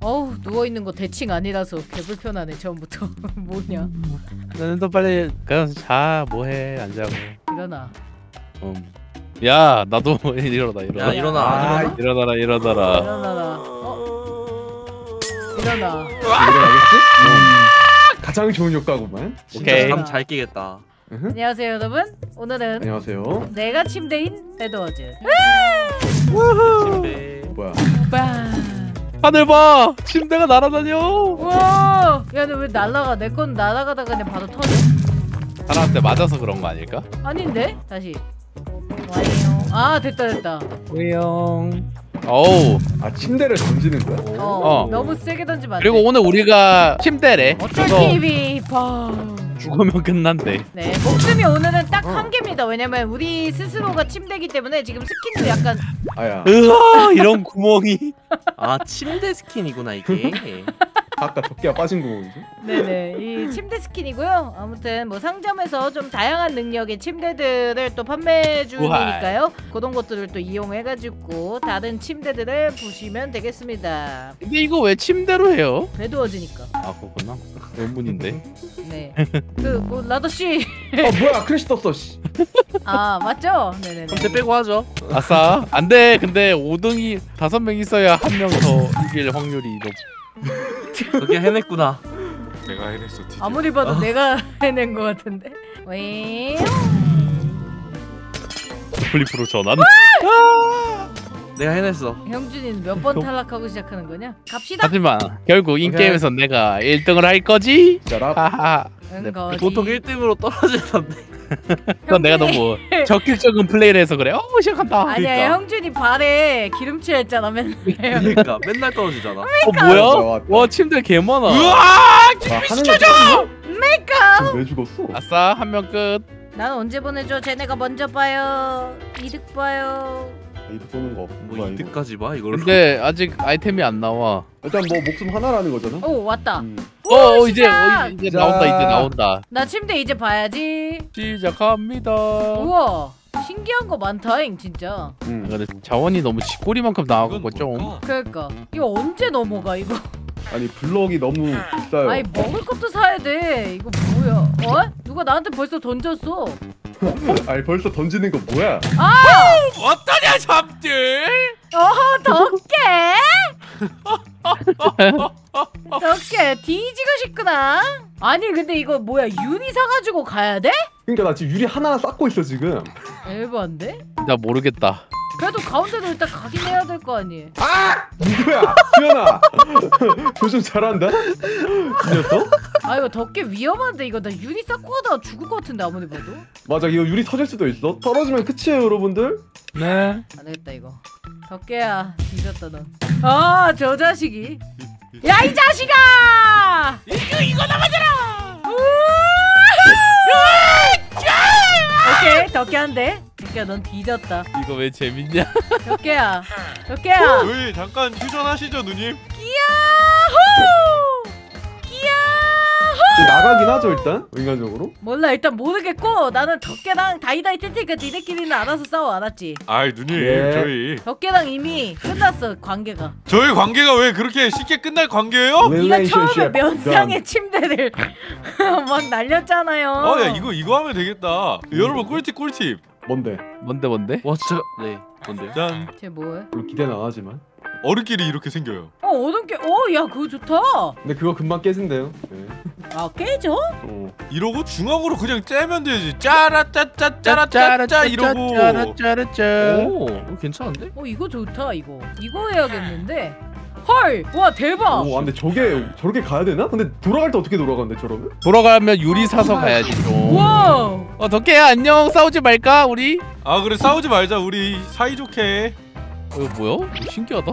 어우 누워 있는 거 대칭 아니라서 개불편하네 처음부터. 뭐냐? 너는 또 빨리 그냥 자 뭐해 안 자고. 일어나. 음. 야 나도 일어나 일어나. 야 일어나 아, 안 일어나? 일어나라 일어나라. 일어나라. 어? 일어나. 일어나겠지? 음. 가장 좋은 효과구만. 오케이. 진짜 잠잘 깨겠다 으흠. 안녕하세요 여러분. 오늘은 안녕하세요. 내가 침대인 에드워즈. 침대 뭐야? 빵. 하늘 봐. 침대가 날아다녀. 우와. 야너 왜 날라가? 내 건 날아가다가 그냥 바로 터져? 사람한테 맞아서 그런 거 아닐까? 아닌데? 다시. 와요. 아 됐다 됐다. 우영. 어우. 아 침대를 던지는 거야? 어, 어. 너무 세게 던지면 안 돼. 그리고 오늘 우리가 침대래. 어쩔 그래서 TV 팡. 죽으면 끝난대. 네, 목숨이 오늘은 딱 어. 한 개입니다. 왜냐면 우리 스스로가 침대기 때문에 지금 스킨도 약간 아야. 으아 이런 구멍이. 아 침대 스킨이구나 이게 아까 덕기가 빠진 구멍이지? 네네 이 침대 스킨이고요. 아무튼 뭐 상점에서 좀 다양한 능력의 침대들을 또 판매 중이니까요. 그런 것들을 또 이용해가지고 다른 침대들을 보시면 되겠습니다. 근데 이거 왜 침대로 해요? 배도워지니까. 아 그렇구나. 원문인데. 네. 그 뭐 라더 씨. 어 뭐야 크래시 떴어. 씨. 아 맞죠? 네네네. 침대 빼고 하죠 아싸. 안돼. 근데 5등이 다섯 명 있어야 한 명 더 이길 확률이 높. 그게 해냈구나 내가 해냈어 드디어. 아무리 봐도 내가 해낸 것 같은데. 왜? 플리프로 전환. 내가 해냈어 형준이는 몇 번 탈락하고 시작하는 거냐? 갑시다. 하지만 결국 인 오케이. 게임에서 내가 1등을 할 거지. 자라. 하하. 거지. 보통 1등으로 떨어지던데 그건 내가 너무 적극적인 플레이를 해서 그래. 어 시작한다. 아니야 그러니까. 형준이 발에 기름칠 했잖아 맨날. 그러니까 맨날 떨어지잖아 어 뭐야? 와 침대 개 많아. 와 하늘 켜줘. 메이크업. 왜 죽었어? 아싸 한 명 끝. 난 언제 보내줘? 쟤네가 먼저 봐요. 이득 봐요. 이득 보는 거. 뭐 이거? 이득까지 봐 이걸로 근데 아직 아이템이 안 나와. 일단 뭐 목숨 하나라는 거잖아. 오 왔다. 음. 오, 어, 어 이제 시작! 어, 이제 자. 나온다 이제 나온다. 나 침대 이제 봐야지. 시작합니다. 우와 신기한 거 많다잉 진짜. 음. 근데 자원이 너무 쥐꼬리만큼 나와갖고 이건 좀. 그러니까 이거 언제 넘어가 이거? 아니 블럭이 너무 비싸요. 아니 먹을 것도 사야 돼. 이거 뭐야? 어? 누가 나한테 벌써 던졌어? 아니 벌써 던지는 거 뭐야? 어떠냐 잠들? 어허 덕게? 덕게 뒤지고 싶구나. 아니 근데 이거 뭐야 유리 사가지고 가야 돼? 그러니까 나 지금 유리 하나 쌓고 있어 지금. 에반데? 나 모르겠다. 그래도 가운데로 일단 가긴 해야 될 거 아니? 아 누구야? 수연아. 조준 잘한다. 이 녀석? 아 이거 덕게 위험한데 이거 나 유리 쌓고 가다가 죽을 것 같은데 아무리 봐도 맞아 이거 유리 터질 수도 있어. 떨어지면 끝이에요 여러분들. 네. 안 되겠다 이거. 덕게야 뒤졌다 넌. 아저 자식이. 야 이 자식아! 이거 이거 나가져라! 오케이 덕게 한 대. 덕게야 넌 뒤졌다. 이거 왜 재밌냐? 덕게야 덕게야. 저희 잠깐 휴전하시죠 누님. 야호! 나가긴 하죠 일단 인간적으로. 몰라 일단 모르겠고 나는 덕계랑 다이다이 뜰 테니까 니네끼리는 알아서 싸워 알았지? 아이 누님 예. 저희 덕계랑 이미 끝났어 관계가 저희 관계가 왜 그렇게 쉽게 끝날 관계예요? 네가 처음에 면상의 침대를 막 날렸잖아요 어야 이거 이거 하면 되겠다. 여러분 꿀팁 꿀팁. 뭔데? 뭔데 뭔데? 와 진짜 네 뭔데요? 짠 쟤 뭐해? 기대는 안 하지만. 어른끼리 이렇게 생겨요. 어 어둠게 어야 그거 좋다 근데 그거 금방 깨진대요. 네. 아 깨져? 어. 이러고 중앙으로 그냥 째면 되지. 짜라짜짜 짜라짜짜 이러고. 짜라짜라짜. 오 괜찮은데? 어 이거 좋다 이거 이거 해야겠는데 헐 와 대박 오, 아, 근데 저게 저렇게 가야 되나? 근데 돌아갈 때 어떻게 돌아가는데 저러면? 돌아가면 유리 사서 가야지 좀. 와우 어 덕혜야 안녕 싸우지 말까 우리? 아 그래 싸우지 말자 우리 사이좋게. 어 뭐야? 신기하다.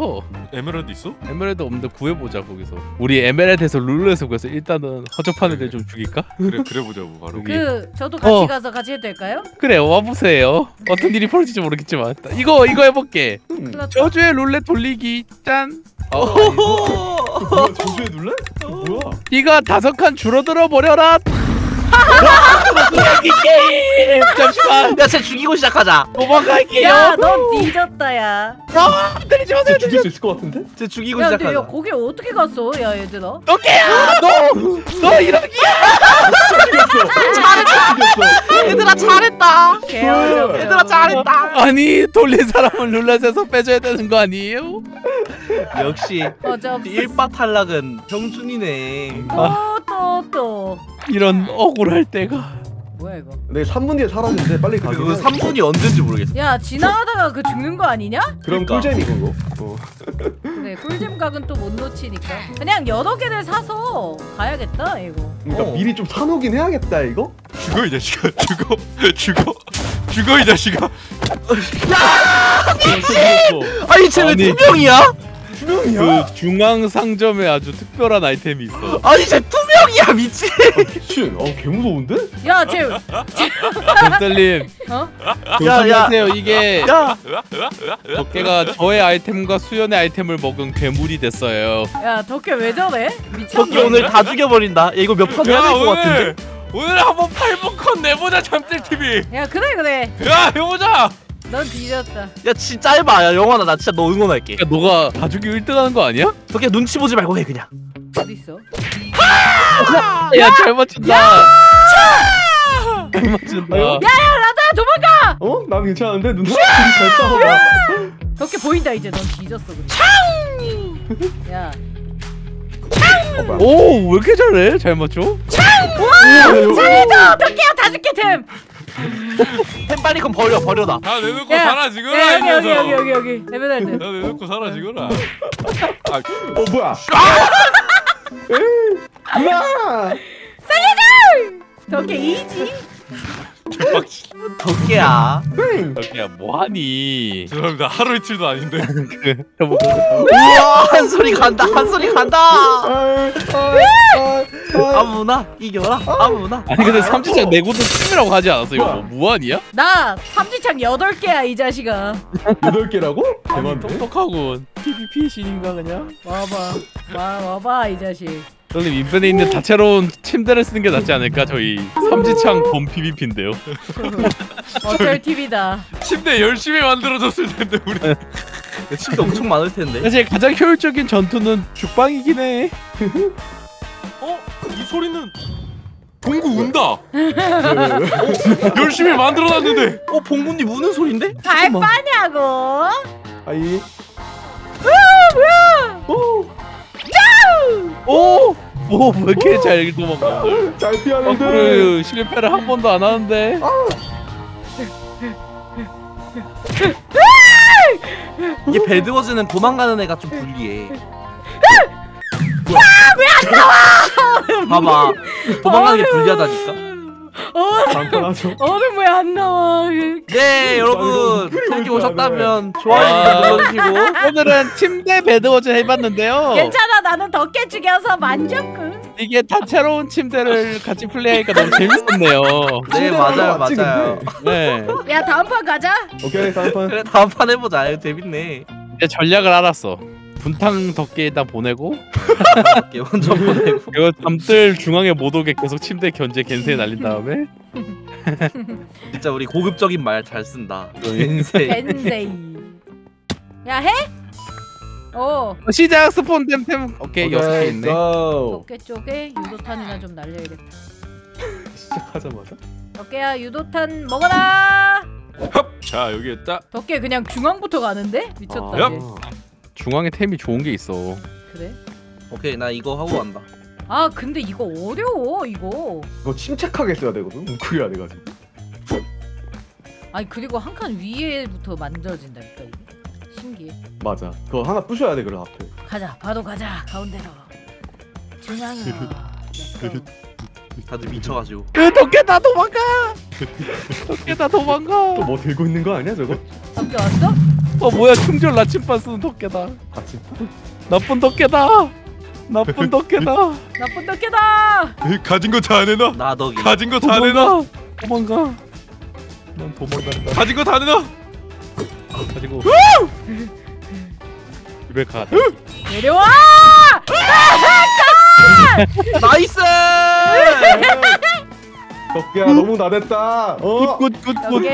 에메랄드 있어? 에메랄드 없는데 구해보자 거기서. 우리 에메랄드에서 룰루에서 구해서 일단은 허접한 애들 좀 죽일까? 그래 그래 보자고 바로. 여기. 그 저도 같이 어. 가서 같이 해도 될까요? 그래 와보세요. 어떤 일이 벌어질지 모르겠지만 이거 이거 해볼게. 음. 저주의 룰렛 돌리기 짠. 어, 뭐야 눌래? 이거 뭐야? 피가 다섯 칸 줄어들어 버려라. 도망가기 게임 잠시만 야쟤 죽이고 시작하자 도망갈게요 야너 뒤졌다 야. 아, 때리지 마세요 죽일 수 있을 것 같은데? 쟤 죽이고 야 근데 야 시작하자 거기 어떻게 갔어 야 얘들아? 어깨야 너 너 이렇게 잘했어. 얘들아 잘했다 개어져. 얘들아 잘했다 아니 돌린 사람을 룰렛에서 빼줘야 되는 거 아니에요? 역시 어저 일박 탈락은 형준이네 또또 또. 이런 억울할 때가 뭐야 이거? 내 3분 뒤에 사라지는데 빨리 가긴 그거 해. 3분이 언제인지 모르겠어 야 지나가다가 그 죽는 거 아니냐? 그럼 그러니까. 꿀잼이 그거. 어. 그래 꿀잼 각은 또 못 놓치니까 그냥 여러 개를 사서 가야겠다 이거. 그러니까 어. 미리 좀 사놓긴 해야겠다 이거. 죽어 이 자식아 죽어 죽어 죽어 이 자식아 아니 쟤왜 아니. 투명이야? 투명이야? 그 중앙 상점에 아주 특별한 아이템이 있어 아니 쟤 투명이야 미친 미친. 어, 개 무서운데? 야쟤 벤틀님 어? 조심하세요 이게 야 덕계가 저의 아이템과 수연의 아이템을 먹은 괴물이 됐어요 야 덕계 왜 저래? 미쳤네. 저기 오늘 다 죽여버린다 야, 이거 몇 판 해야 야될것 같은데 오늘 오늘 한번 8분 컷 내보자 잠들 TV 야 그래 그래. 야 해보자 넌 뒤졌다. 야 진짜 짧아 야 영환아 나 진짜 너 응원할게 야, 너가 가죽이 1등하는 거 아니야? 저렇게 눈치 보지 말고 해 그냥 어디 있어? 야 잘 맞춘다 잘 맞춘다 아유. 라다 도망가. 어? 난 괜찮은데 누나 잘 싸워봐. 덕계 보인다 이제 넌 뒤졌어 그래. 야. 어, 뭐야? 오왜 이렇게 잘해? 잘 맞춰? 살려줘 덕계야 다섯 개 템. 템 빨리 그럼 버려 버려 나다 내놓고 야, 사라지거라 야이 여기 여기 여기 여기 여기. 에메랄드. 다 내놓고 사라지거라 아, 어 뭐야? 에이, 누나. 덕계 이지. 덕계야. 덕계야 뭐하니? 죄송합니다. 하루 이틀도 아닌데. 우와 한 소리 간다 한 소리 간다 아, 아, 아, 아무나 이겨라 아무나 아니 근데 삼지창 내고도 팀이라고 하지 않았어 이거 뭐 무한이야? 나 삼지창 여덟 개야 이 자식아. 여덟 개라고? 대만데? 똑똑하군 PVP 신인가 그냥? 와봐. 와 와봐 이 자식. 형님 인벤에 있는 다채로운 침대를 쓰는 게 낫지 않을까? 저희 삼지창 본 PVP인데요 어쩔 TV다. 침대 열심히 만들어줬을 텐데 우리 침대 엄청 많을 텐데 사실 가장 효율적인 전투는 죽방이긴 해 소리는 동구 운다 열심히 만들어놨는데 어 봉군님 우는 소린데? 발 빠냐고? 아이. 뭐야? 오! 오, 왜 이렇게 잘 도망가? 잘 피하는데. 앞으로 실패를 한 번도 안 하는데. 이게 배드워즈는 도망가는 애가 좀 불리해 왜안 나와 봐봐 도망가는 게 불리하다니까 어 간단하죠. 오늘 왜안 나와? 네 여러분 재밌게 보셨다면 좋아요 아. 눌러주시고 오늘은 침대 배드워즈 해봤는데요. 괜찮아 나는 덕계 죽여서 만족군. 이게 다채로운 침대를 같이 플레이하니까 너무 재밌었네요. 네 맞아요 맞지, 맞아요? 네. 야 다음 판 가자. 오케이 다음 판. 그래 다음 판 해보자 이거 재밌네 이제 전략을 알았어. 분탕 덕계에다 보내고 오케이 먼저 보내고 이거 잠들 중앙에 못 오게 계속 침대 견제 겐세에 날린 다음에 진짜 우리 고급적인 말 잘 쓴다 네. 겐세 겐세이. 야 해? 오 시작 스폰 템템 오케이 여섯 개 있네. 고. 덕계 쪽에 유도탄이나 좀 날려야겠다. 시작하자마자. 덕계야 유도탄 먹어라. 자 여기 있다 덕계 그냥 중앙부터 가는데 미쳤다. 아, 얘. 중앙에 템이 좋은 게 있어. 그래? 오케이 나 이거 하고 간다 아 근데 이거 어려워 이거. 이거 침착하게 써야 되거든. 웅크려야 돼가지고. 아니 그리고 한 칸 위에부터 만들어진다니까 이게. 신기해. 맞아. 그거 하나 부셔야 돼 그래 앞에. 가자 바로 가자 가운데로. 중앙으로. Let's go. 다들 미쳐가지고 그 덕계 다 도망가. 덕계 다 도망가. 또 뭐 들고 있는 거 아니야 저거? 덕계 왔어? 어 뭐야 충전 나침반 쓰는 덕계다. 같이. 나쁜 덕계다. 나쁜 덕계다. 나쁜. 에이, 가진 거 다 내놔 나 덕이 가진 거 다 내놔 도망가. 도망가. 난 도망간다. 가진 거 다 내놔 가지고. 집에 가. 내려와. Nice 야 너무 나댔다. 어? Good good good good.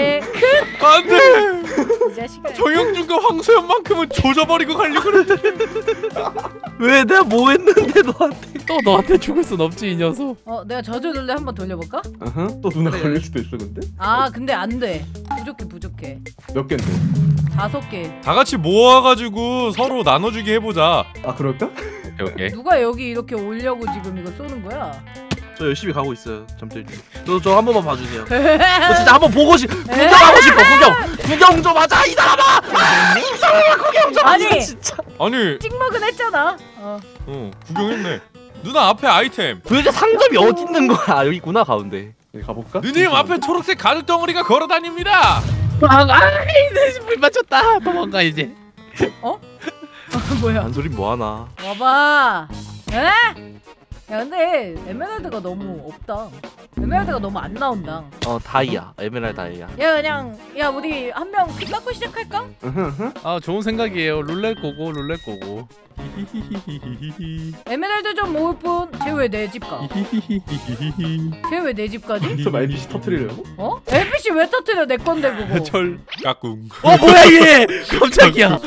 안돼 이 자식아 정영준과 황소연만큼은 조져버리고 가려고 그랬는데 왜 내가 뭐 했는데 너한테? 또 너한테 죽을 순 없지 이 녀석. 어 내가 저주 룰렛 한번 돌려볼까? 또 누나 걸릴 수도 있어 근데. 아 근데 안 돼 부족해 부족해 몇 갠데? 다섯 개 다 같이 모아가지고 서로 나눠주기 해보자 아 그럴까? 오케이 오케이. 누가 여기 이렇게 오려고 지금 이거 쏘는 거야? 저 열심히 가고 있어요. 잠들 중. 저저 한 번만 봐주세요. 저 진짜 한 번 보고 싶 구경하고 싶어 구경. 구경 좀 하자 이 사람아. 이 사람아 구경 좀 하자 아니. 진짜. 아니 찍먹은 했잖아 어 어 구경했네 누나 앞에 아이템 도대체 상점이 어디 있는 거야? 아, 여기 있구나 가운데. 여기 가볼까? 누님 앞에 초록색 가죽 덩어리가 걸어다닙니다 아이 내불 맞췄다. 도망가 이제. 뭐야 잔소리 뭐 하나? 와봐 에? 야 근데 에메랄드가 너무 없다 에메랄드가 너무 안 나온다 어 다이아 에메랄드 다이아. 야 그냥 야 우리 한명피 깎고 시작할까? 아 좋은 생각이에요. 룰렛 go go 룰렛 go go. 에메랄드 좀 모을 뿐쟤 왜 내 집 가? 쟤왜 내 집 가지? 저 NPC 터트리려고? 어? NPC 왜 터뜨려 내 건데 그거 철. 까꿍 어 뭐야 얘? 깜짝이야.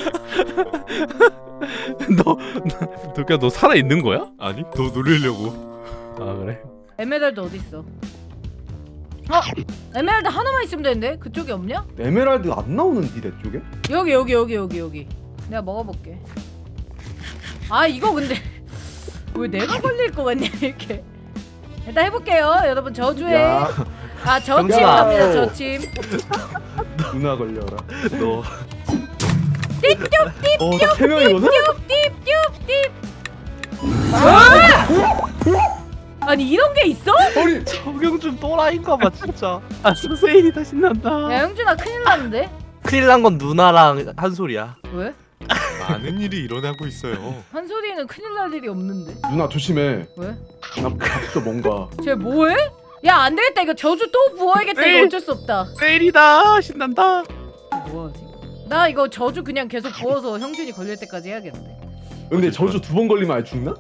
너, 너, 도끼야 너 살아 있는 거야? 아니 너 놀리려고 아 그래. 에메랄드 어딨어? 어? 에메랄드 하나만 있으면 되는데? 그쪽에 없냐? 에메랄드 안 나오는 니내 쪽에? 여기 여기 여기 여기 여기 내가 먹어볼게 아 이거 근데 왜 내가 걸릴 것 같냐 이렇게 일단 해볼게요 여러분 저주에 야 아 저침. 갑니다 저침 누나 걸려라. 너 어나세 명이거든? 아니 이런 게 있어? 아니 적용 좀 또라이인가 봐 진짜. 아 소세일이다 신난다. 야 영준아 큰일 났는데? 큰일 난 건 누나랑 한 소리야. 왜? 많은 일이 일어나고 있어요 한소리는 큰일 날 일이 없는데 누나 조심해. 왜? 나 봤어 뭔가. 쟤 뭐해? 야 안되겠다 이거 저주 또 부어야겠다 이거 어쩔 수 없다 세일이다 신난다. 뭐하지? 나 이거 저주 그냥 계속 부어서 형준이 걸릴 때까지 해야겠는데 근데 저주 두 번 걸리면 아예 죽나?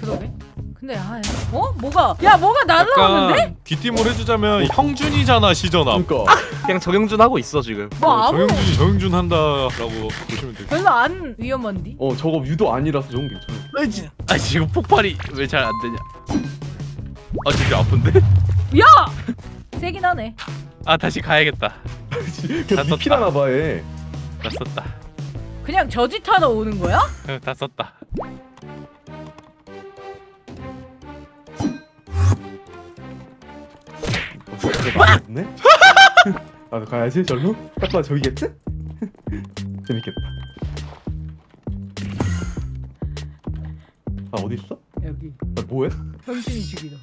그러게 근데 아 어? 뭐가 야 뭐가 날라오는데? 뒷팀을 해주자면 형준이잖아 시전함 그러니까. 그냥 정영준 하고 있어 지금. 뭐 어, 아무 정영준이 정영준 한다라고 보시면 돼요 별로 안 위험한디? 어 저거 유도 아니라서 좀 괜찮아. 아, 지- 아 지금 폭발이 왜 잘 안 되냐? 아 진짜 아픈데? 야! 세긴 하네 아 다시 가야겠다. 계속 미피나나 봐 얘. 다 썼다. 그냥 저지 타러 오는 거야? 어, 다 썼다. 네? 나도 가야지 절로. 딱 봐 저기겠지? 재밌겠다. 아 어디 있어? 여기 나 뭐해? 형준이 죽이다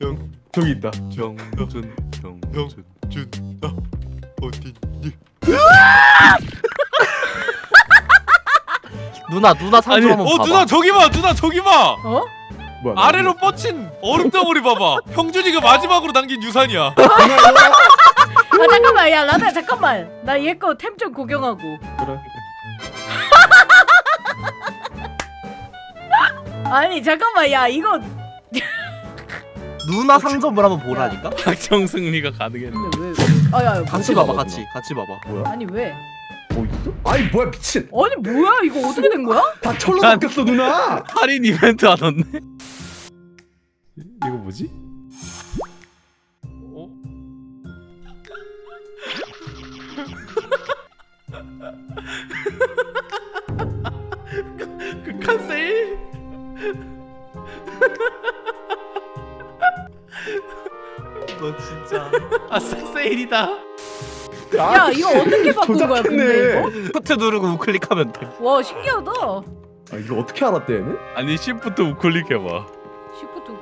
형 저기 있다. 정준 정준. 준아 어딨니 누나 누나 상점 아니, 한번 어 봐봐. 누나 저기 봐 누나 저기 봐 어? 뭐야? 아래로 뻗친 얼음 덩어리 봐봐 형준이가 마지막으로 남긴 유산이야 아 잠깐만 야 라드야 잠깐만 나 얘 거 템 좀 구경하고 그래. 아니 잠깐만 야 이거 누나 상점을 한번 보라니까. 확정 승리가 가능했네. 근데 왜? 아야 야, 같이 봐봐. 같이 같이 봐봐. 뭐야? 아니 왜? 뭐 있어? 아니 뭐야 미친. 아니 뭐야 이거 어떻게 된 거야? 다 철로 난- 바뀌었어 누나. 할인 이벤트 안 왔네. 이거 뭐지? 어? 극한 세일. 너 진짜. 아싸 세일이다. 야 이거 어떻게 바꾼 거야 근데 이거? 스프트 누르고 우클릭하면 돼. 와 신기하다 아 이걸 어떻게 알았대 얘는? 아니 시프트 우클릭 해봐. 시프트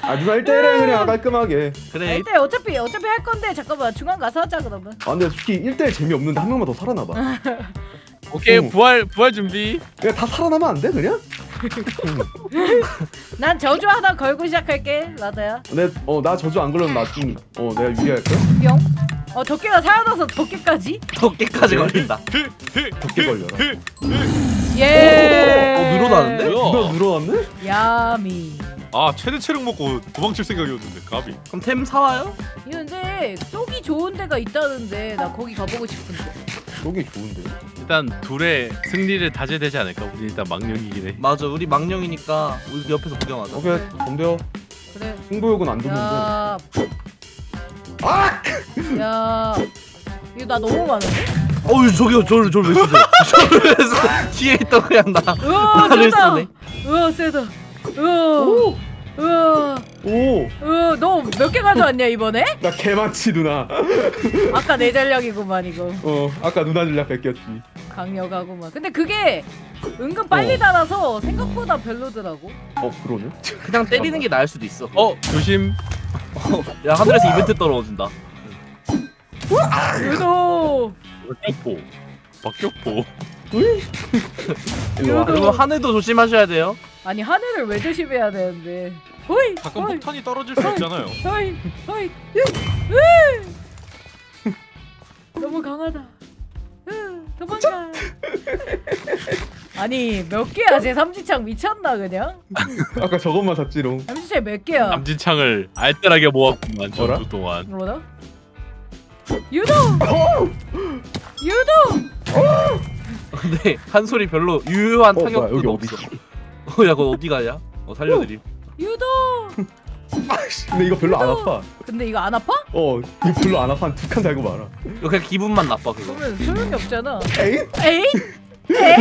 그아 누나 1대1해 그냥 깔끔하게. 그래. 일단 어차피 어차피 할 건데 잠깐만 중간 가서 하자 그러면 아 근데 솔직히 1대1 재미없는데 한 명만 더 살아나봐. 오케이 오. 부활 부활 준비. 그냥 다 살아나면 안 돼 그냥? 난 저주 하나 걸고 시작할게 라다야 내 어 나 저주 안 걸리면 나좀 어 내가 유리할까? 뿅. 어 덕계가 살아나서 덕계까지? 덕계까지 걸린다. 덕게 걸려라. 예. 어, 늘어나는데? 뭐야? 늘어났네? 야미. 아 최대 체력 먹고 도망칠 생각이었는데 까비 그럼 템 사와요? 근데 쏙이 좋은 데가 있다는데 나 거기 가보고 싶은데. 여기 좋은데. 일단 둘의 승리를 다져야 되지 않을까? 우리 일단 망령이긴 해. 맞아 우리 망령이니까 우리 옆에서 구경하자 오케이 덤벼. 그래. 승부욕은 안 돋는데. 야. 아! 야. 이거 나 너무 많은데? 어우 저기요 저를 저를 왜 쓰세요 저를 왜 쓰세요 뒤에 있던 그냥 나 나를 세다. 쓰네. 우와 세다. 우와. 우와. 오! 우와 너몇 개 가져왔냐 이번에? 나 개망치 누나. 아까 내 전략이구만 이거. 어 아까 누나 전략 뺏겼지. 강력하구만. 근데 그게 은근 빨리 어. 달아서 생각보다 별로더라고. 어 그러네. 그냥 때리는 게 나을 수도 있어 어 조심. 야 하늘에서 이벤트 떨어진다 유도. 박격포. 박격포. 그리고 하늘도 조심하셔야 돼요 아니 하늘을 왜 조심해야 되는데? 호이. 가끔 호이. 폭탄이 떨어질 수 있잖아요 호이. 호이. 으. 너무 강하다. 으, 도망가. 아니 몇 개야 제 삼지창 미쳤나 그냥? 아까 저것만 샀지롱. 삼지창 몇 개야? 남진창을 알뜰하게 모았구만 뭐라? 전투 동안. 뭐다? 유도! 유도! 근데 한 소리 별로 유효한 어 타격도? 없어 어야 그거 어디 가냐? 어 살려드림 유도! 아씨 근데 이거 별로 안 아파. 근데 이거 안 아파? 어 이거 별로 안 아파. 한두칸 달고 말아. 이거 그냥 기분만 나빠 그거 그러면 소용이 없잖아. 에이? 에잇? 에잇 에잇 에잇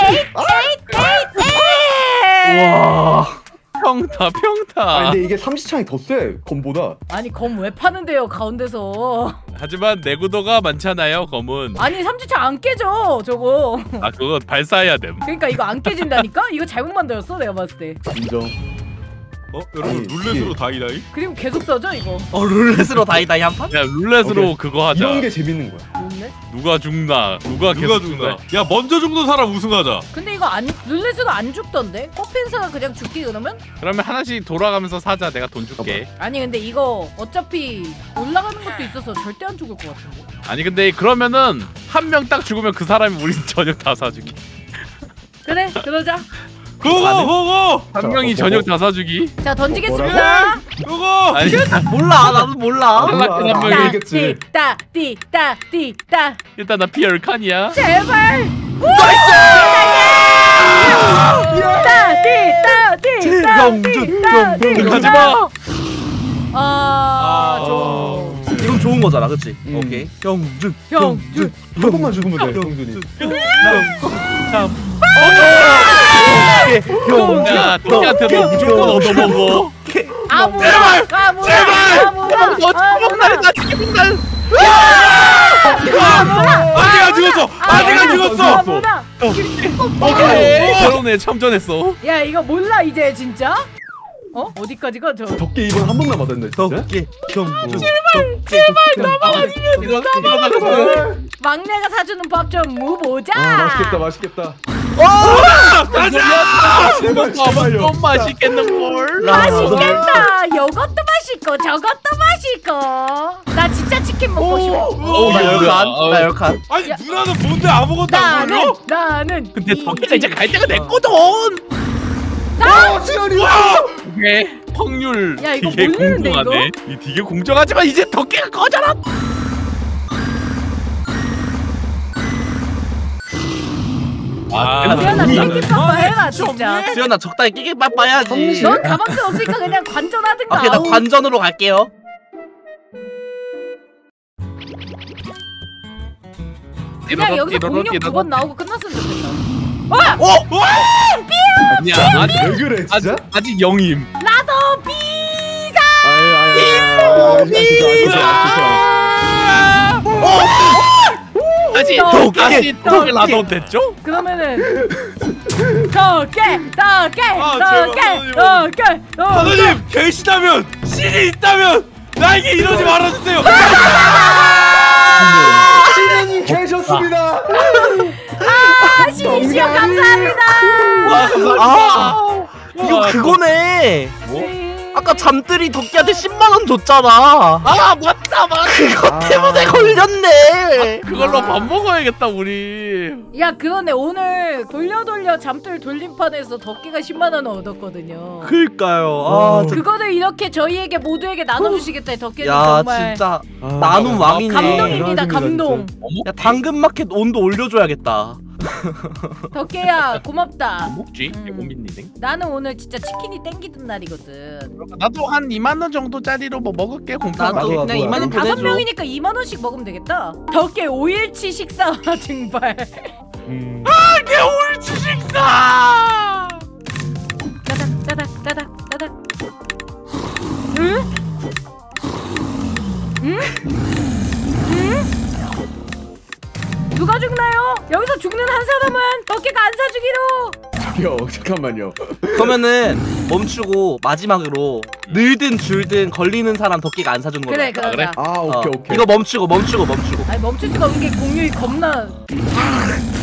에잇 에잇 에잇 우와 평타 평타. 아 근데 이게 삼지창이 더 세. 검보다. 아니 검 왜 파는데요 가운데서 하지만 내구도가 많잖아요 검은. 아니 삼지창 안 깨져 저거 아 그거 발사해야 됨. 그러니까 이거 안 깨진다니까? 이거 잘못 만들었어 내가 봤을 때 인정. 어? 여러분 아니, 룰렛으로 이게- 다이다이? 그리고 계속 써져 이거 어 룰렛으로 다이다이 한 판? 야 룰렛으로 오케이. 그거 하자. 이런 게 재밌는 거야. 룰렛? 누가 죽나 누가 누가 계속 죽나? 죽나. 야 먼저 죽는 사람 우승하자 근데 이거 안 룰렛으로 안 죽던데? 코펜사가 그냥 죽기 그러면? 그러면 하나씩 돌아가면서 사자. 내가 돈 줄게. 아니 근데 이거 어차피 올라가는 것도 있어서 절대 안 죽을 것 같은데 아니 근데 그러면은 한 명 딱 죽으면 그 사람이 우리 저녁 다 사주기. 그래 그러자 그거 그거 한 자, 명이 어, 저녁 뭐, 다 사주기. 자 던지겠습니다 그거 아니 몰라 나도 몰라 탈락한 한나 명이 알겠지. 따, 띠, 따, 띠, 따. 일단 나피 열칸이야. 제발. 따, 띠, 따, 띠, 따, 띠, 따, 띠, 가지 따. 마. 아, 아. 좀. 이건 좋은 거잖아 그치? 음. 오케이 형준 형준. 한 번만 죽으면 돼. 형준이. 야 토끼한테도 무조건 얻어먹어. 아무나. 아무나. 제발. 너 죽이는 날. 아직 안 죽었어 아직 안 죽었어 아무나. 오케이. 애 참전했어. 야, 이거 몰라 이제 진짜? 어? 어디까지 가 저 덕계 이번 한 번 남았는데 진짜. 덕계 형준 이거 이거 막내가 사주는 밥 좀 무보자. 아 맛있겠다 맛있겠다. 가자. 제발 제발요. 좀 맛있겠는 걸. 맛있겠다. 이것도 맛있고 저것도 맛있고. 나 진짜 치킨 먹고 싶어. 오, 나. 열칸 어. 나 열칸 아니 야. 누나는 뭔데 아무것도 안 나는 몰라? 나는 근데 이- 덕기가 이제 갈 때가 됐거든. 아 지연이. 이게 확률 야, 이거 되게 모르는데, 공정하네. 이 되게 공정하지만 이제 덕기가 꺼져라. 아, 수연아 우리- 치킨 밥 해라 진짜. 수연아 적당히 끼게 빠빠야지 넌 가방도 없으니까 그냥 관전하든가. 오케이 나 아우. 관전으로 갈게요 그냥 여기서 공룡 두 번 나오고 끝났으면 좋겠다. 아니야 아직 왜 그래 진짜? 아직 영임. 나도 비자. 아이 아이 아이. 다시 덕기, 다시. 덕기 나도 됐죠? 그러면은 더게 더게 아, 더게 제발, 더게 더게 하나님 계시다면 신이 있다면 나에게 이러지 말아주세요 신현님 계셨습니다. 아 신이시여 감사합니다. 아 이거 그거네 뭐? 신 아까 잠들이 덕기한테 10만 원 줬잖아. 아 맞다 맞다. 그거 때문에 걸렸네. 그걸로 아. 밥 먹어야겠다 우리. 야 그러네 오늘 돌려 돌려 잠들 돌림판에서 덕기가 10만 원을 얻었거든요. 그니까요. 아, 어. 저- 그거를 이렇게 저희에게 모두에게 나눠주시겠다 덕기는 야 정말 진짜 아, 나눔 왕이네. 감동입니다 감동. 야 당근마켓 온도 올려줘야겠다. 덕기야 고맙다. 먹지? 음. 고민이네. 나는 오늘 진짜 치킨이 땡기던 날이거든. 나도 한 2만 원 정도짜리로 뭐 먹을게 공평하게. 나도 그냥 나도. 2만 원 다섯 보내줘. 명이니까 2만 원씩 먹으면 되겠다. 덕기 5일치 식사 증발. 음. 내 옳지 식사 잠깐만요. 그러면은 멈추고 마지막으로 늘든 줄든 걸리는 사람 덕기가 안 사준 거야. 그래 그러자. 그래? 아 어, 오케이 오케이. 이거 멈추고 멈추고 멈추고. 아니 멈출 수가 없는 게 공유이 겁나.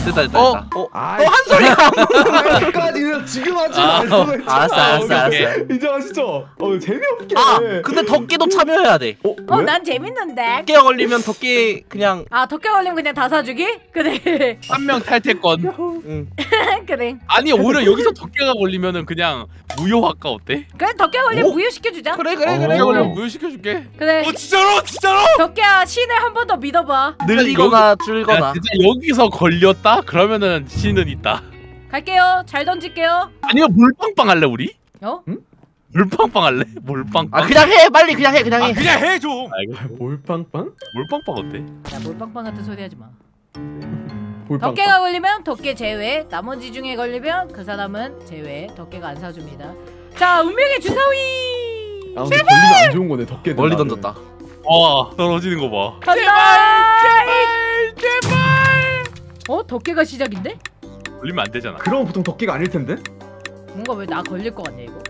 됐다 됐다 어? 됐다. 어? 아, 한 소리가 까지는 지금 하지 아, 말고 했잖아. 알았어 알았어 오케이, 오케이. 알았어. 인정하시죠? 어 재미없게. 아 근데 덕기도 참여해야 돼. 어, 어 왜? 난 재밌는데. 덕기가 걸리면 덕기 그냥 아 덕기 걸리면 그냥 다 사주기? 그래 한 명 탈퇴권. 응. 그래. 아니 오히려 여기서 덕계가 걸리면은 그냥 무효화가 어때? 그래 덕기 걸리면 오? 무효시켜주자. 그래 그래 어. 그래. 덕계가 어. 걸리면 무효시켜줄게. 그래. 어 진짜로 진짜로 덕기야 신을 한 번 더 믿어봐. 늘리거나 야, 줄거나. 진짜 여기서 걸렸다? 그러면은 신은 있다. 갈게요. 잘 던질게요. 아니면 물빵빵 할래 우리? 어? 물빵빵 할래? 물빵빵. 아 그냥 해 빨리 그냥 해 그냥 아 해. 그냥 해 좀 아, 이거 몰빵빵? 물빵빵 어때? 야 몰빵빵 같은 소리 하지 마. 몰빵빵. 덕계가 걸리면 덕계 제외. 나머지 중에 걸리면 그 사람은 제외. 덕계가 안 사줍니다. 자 운명의 주사위. 아 근데 걸리면 안 좋은 거네 덕계. 멀리 던졌다. 와 떨어지는 거 봐. 간다. 제발 제발 어 덕계가 시작인데? 걸리면 안 되잖아. 그럼 보통 덕계가 아닐 텐데. 뭔가 왜 나 걸릴 것 같냐 이거?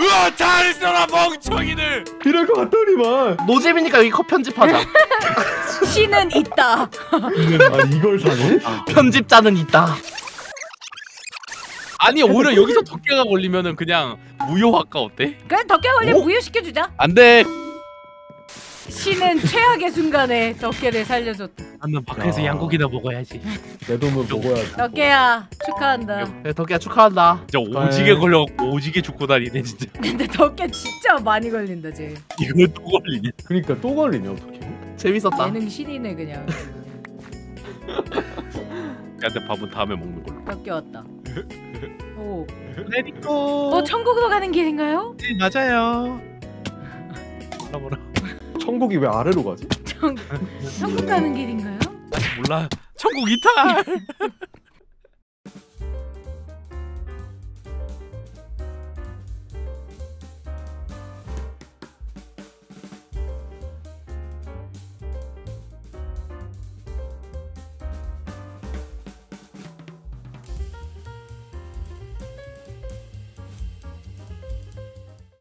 으아 잘 있어라 멍청이들 이럴 것 같더니만. 노잼이니까 여기 컷 편집하자. 신은 있다. 아 이걸 사네? 편집자는 있다. 아니 오히려 여기서 덕계가 걸리면은 그냥 무효화가 어때? 그래 덕계가 걸리면 오? 무효시켜주자. 안 돼. 신은 최악의 순간에 덕계를 살려줬다. 나는 밖에서 아. 양고기나 먹어야지. 내 돈을 먹어야지. 덕계야 축하한다. 네, 덕기야 축하한다. 진짜 오지게 걸려갖고 오지게 죽고 다니네 진짜. 근데 덕계 진짜 많이 걸린다 쟤. 이걸 또 걸리냐? 그러니까 또 걸리네 어떻게? 재밌었다. 예능 신이네 그냥. 야내 밥은 다음에 먹는 걸로. 덕계 왔다. 오. 레디고. 어 천국으로 가는 길인가요? 네 맞아요. 몰라 몰라. 천국이 왜 아래로 가지? 천 천국 가는 길인가요? 몰라. 천국 이탈.